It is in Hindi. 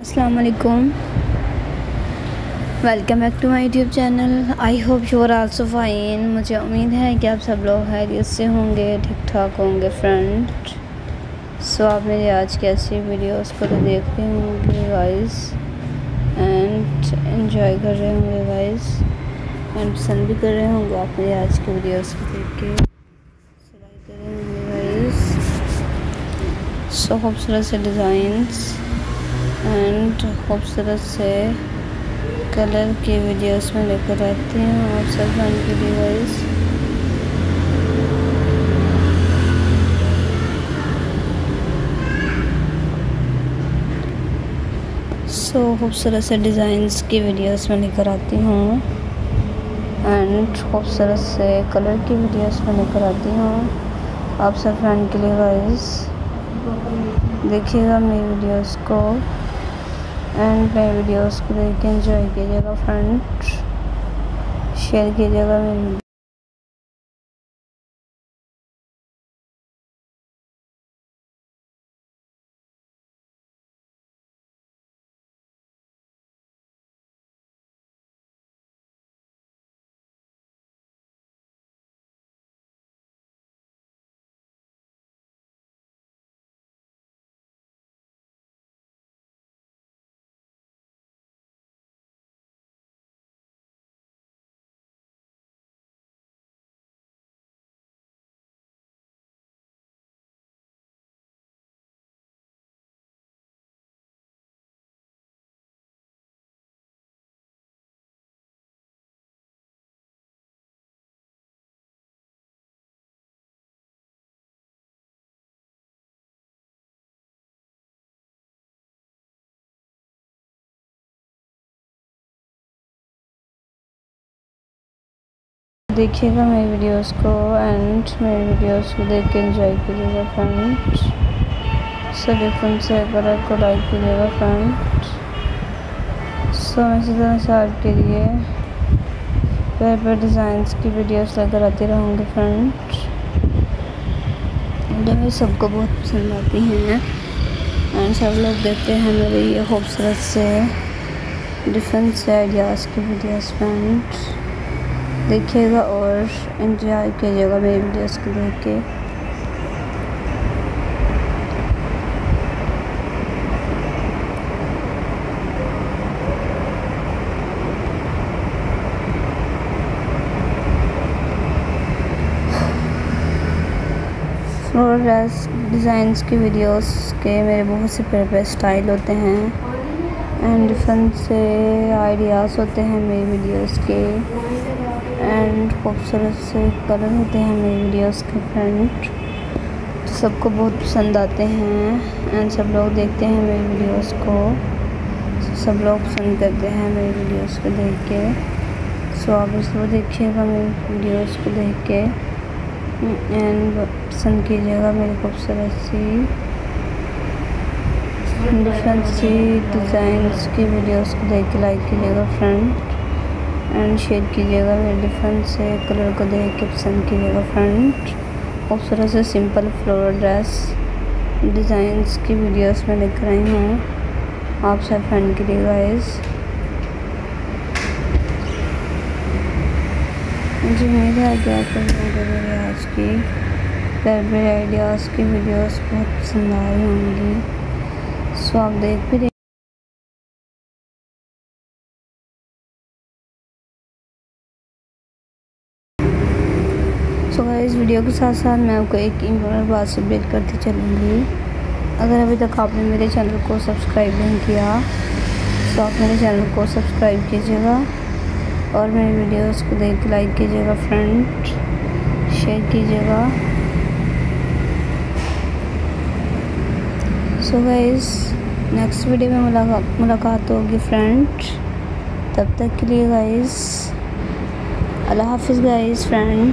अस्सलाम वालेकुम back to my YouTube channel I hope you are also fine मुझे उम्मीद है कि आप सब लोग खैरियत से होंगे ठीक ठाक होंगे फ्रेंड सो आप मेरे आज की ऐसी वीडियोस को तो देख रहे होंगे वाइस एंड एंजॉय कर रहे होंगे वाइस एंड पसंद भी कर रहे होंगे आप मेरे आज की वीडियोस को देख के. सिलाई कर रहे होंगे वाइस सो खूबसूरत से डिज़ाइंस एंड खूबसूरत से कलर की वीडियोस में लेकर आती हूँ आप सब की डिवाइस सो खूबसूरत से डिज़ाइंस की वीडियोस में लेकर आती हूँ। एंड खूबसूरत से कलर की वीडियोस में लेकर आती हूँ आप सब फ्रेंड के लिए वाइस देखिएगा मेरी वीडियोस को। एंड मेरे वीडियोस को देख के एंजॉय कीजिएगा फ्रेंड शेयर कीजिएगा मेरी देखिएगा मेरी वीडियोस को एंड मेरी वीडियोस को देख के एंजॉय कीजिएगा फ्रेंड सभी डिफरेंट से कलर को लाइक कीजिएगा फ्रेंड सो मैं इसी तरह से आपके लिए प्यार प्यार डिज़ाइंस की वीडियोस लेकर आती रहूँगी फ्रेंड जो मेरी सबको बहुत पसंद आती हैं। एंड सब लोग देखते हैं मेरे ये खूबसूरत से डिफरेंट से आइडियाज़ की वीडियोस फ्रेंड देखिएगा और एंजॉय कीजिएगा मेरी वीडियोस को देख के डिज़ाइंस की वीडियोस के मेरे बहुत से प्यारे स्टाइल होते हैं एंड डिफरेंट से आइडियाज़ होते हैं मेरी वीडियोस के। एंड खूबसूरत से कलर होते हैं मेरी वीडियोस के फ्रेंड तो सबको बहुत पसंद आते हैं एंड सब लोग देखते हैं मेरी वीडियोस को. सब लोग पसंद करते हैं मेरी वीडियोस को देख के. सो आप इसको देखिएगा मेरी वीडियोस को देख के. एंड पसंद कीजिएगा मेरी खूबसूरत सी डिफरेंट सी डिज़ाइंस की वीडियोस को देख के लाइक कीजिएगा फ्रेंड एंड शेयर कीजिएगा मेरे डिफरेंट से, कलर को देख के पसंद कीजिएगा फ्रेंड खूबसूरत से सिंपल फ्लोर ड्रेस, डिज़ाइंस की वीडियोस में लेकर आई हूँ। आप सब फ्रेंड के लिए गाइस मुझे उम्मीद है कि आप लोगों को मेरे आज की प्यारे आइडियाज़ की वीडियोस बहुत पसंद आ रही होंगी। सो आप देख भी सो so, इस वीडियो के साथ साथ मैं आपको एक इम्पोर्टेंट बात से अपडेट करती चलूँगी। अगर अभी तक आपने मेरे चैनल को सब्सक्राइब नहीं किया तो आप मेरे चैनल को सब्सक्राइब कीजिएगा और मेरे वीडियोस को देख लाइक कीजिएगा फ्रेंड शेयर कीजिएगा। सो गाइस नेक्स्ट वीडियो में मुलाकात मुलाकात होगी फ्रेंड तब तक के लिए गाइस अल्लाह हाफिज़ गाइस फ्रेंड